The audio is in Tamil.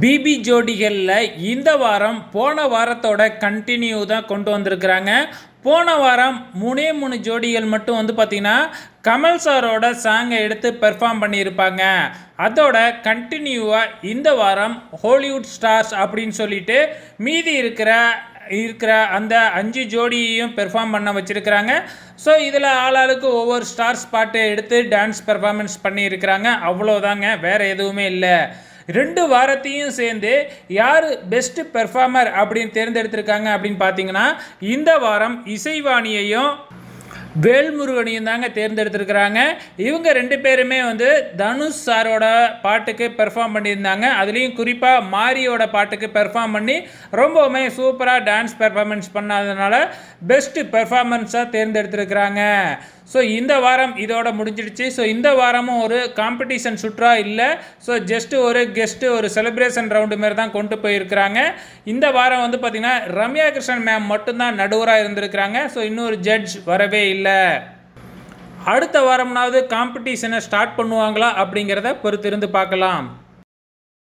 பிபி ஜோடிகளில் இந்த வாரம் போன வாரத்தோட கண்டினியூ தான் கொண்டு வந்திருக்கிறாங்க. போன வாரம் மூணே மூணு ஜோடிகள் மட்டும் வந்து பார்த்திங்கன்னா கமல் சாரோட சாங்கை எடுத்து பெர்ஃபார்ம் பண்ணியிருப்பாங்க. அதோட கண்டினியூவாக இந்த வாரம் ஹாலிவுட் ஸ்டார்ஸ் அப்படின்னு சொல்லிட்டு மீதி இருக்கிற இருக்கிற அந்த அஞ்சு ஜோடியையும் பெர்ஃபார்ம் பண்ண வச்சுருக்கிறாங்க. ஸோ இதில் ஆளாளுக்கு ஒவ்வொரு ஸ்டார்ஸ் பாட்டு எடுத்து டான்ஸ் பெர்ஃபார்மன்ஸ் பண்ணியிருக்கிறாங்க. அவ்வளோதாங்க வேறு எதுவுமே இல்லை. ரெண்டு வாரத்தையும் சேர்ந்து யார் பெஸ்ட் பெர்ஃபார்மர் அப்படின்னு தேர்ந்தெடுத்திருக்காங்க அப்படின்னு பார்த்தீங்கன்னா இந்த வாரம் இசைவாணியையும் வேல்முருகனையும் தாங்க தேர்ந்தெடுத்திருக்கிறாங்க. இவங்க ரெண்டு பேருமே வந்து தனுஷ் சாரோட பாட்டுக்கு பெர்ஃபார்ம் பண்ணியிருந்தாங்க. அதுலேயும் குறிப்பாக மாரியோட பாட்டுக்கு பெர்ஃபார்ம் பண்ணி ரொம்பவுமே சூப்பராக டான்ஸ் பெர்ஃபார்மன்ஸ் பண்ணாததுனால பெஸ்ட் பெர்ஃபார்மன்ஸாக தேர்ந்தெடுத்திருக்கிறாங்க. ஸோ இந்த வாரம் இதோட முடிஞ்சிடுச்சு. ஸோ இந்த வாரமும் ஒரு காம்படிஷன் சுற்றா இல்லை. ஸோ ஜஸ்ட்டு ஒரு கெஸ்ட்டு ஒரு செலிப்ரேஷன் ரவுண்டு மாரி தான் கொண்டு போயிருக்கிறாங்க. இந்த வாரம் வந்து பார்த்திங்கன்னா ரம்யா கிருஷ்ணன் மேம் மட்டும்தான் நடுவராக இருந்திருக்கிறாங்க. ஸோ இன்னொரு ஜட்ஜ் வரவே இல்லை. அடுத்த வாரம்னாவது காம்படிஷனை ஸ்டார்ட் பண்ணுவாங்களா அப்படிங்கிறத பொறுத்திருந்து பார்க்கலாம்.